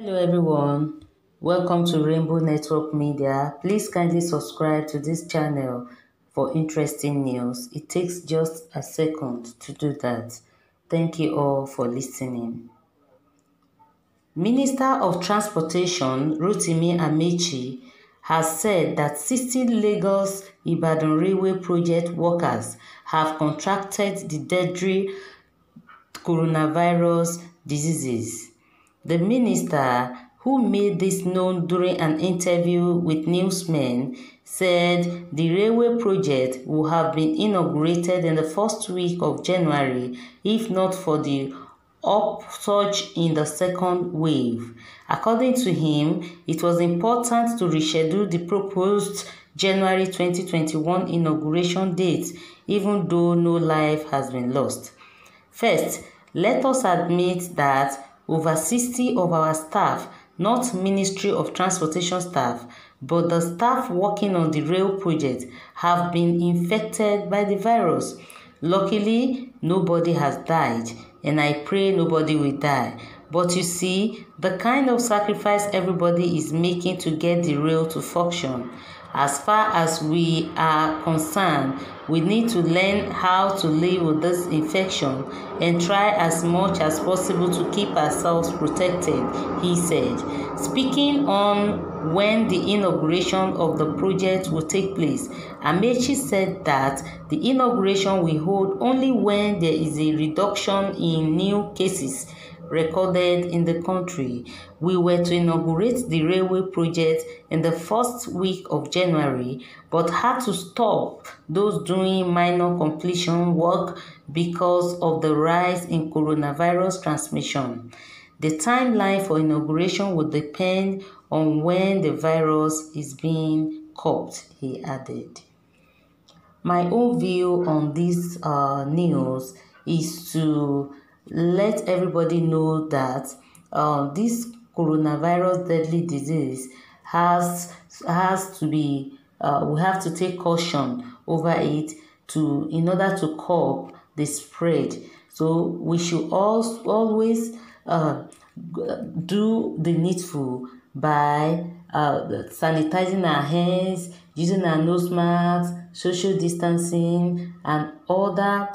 Hello everyone, welcome to Rainbow Network Media. Please kindly subscribe to this channel for interesting news. It takes just a second to do that. Thank you all for listening. Minister of Transportation Rotimi Amaechi has said that 60 Lagos-Ibadan Railway Project workers have contracted the deadly coronavirus diseases. The minister, who made this known during an interview with newsmen, said the railway project would have been inaugurated in the first week of January if not for the upsurge in the second wave. According to him, it was important to reschedule the proposed January 2021 inauguration date even though no life has been lost. First, let us admit that over 60 of our staff, not Ministry of Transportation staff, but the staff working on the rail project have been infected by the virus. Luckily, nobody has died, and I pray nobody will die. But you see, the kind of sacrifice everybody is making to get the rail to function. As far as we are concerned, we need to learn how to live with this infection and try as much as possible to keep ourselves protected, he said. Speaking on when the inauguration of the project will take place, Amaechi said that the inauguration will hold only when there is a reduction in new cases recorded in the country. We were to inaugurate the railway project in the first week of January, but had to stop those doing minor completion work because of the rise in coronavirus transmission. The timeline for inauguration would depend on when the virus is being curbed, he added. My own view on this uh, news is to let everybody know that uh, this coronavirus deadly disease has has to be uh, we have to take caution over it to in order to curb the spread so we should all, always uh, do the needful by uh, sanitizing our hands using our nose masks social distancing and other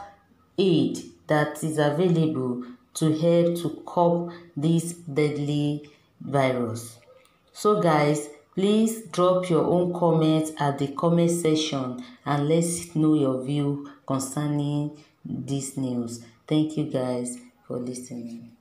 aid that is available to help to curb this deadly virus. So guys, please drop your own comments at the comment section and let's know your view concerning this news. Thank you guys for listening.